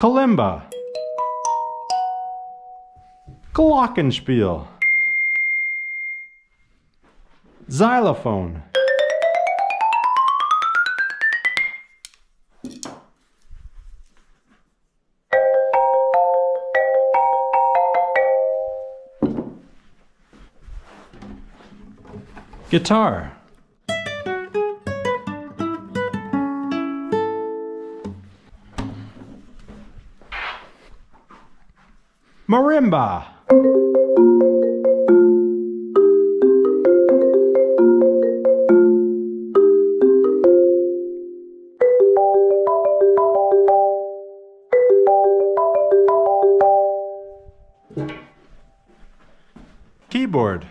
Kalimba. Glockenspiel. Xylophone. Guitar. Marimba. Keyboard.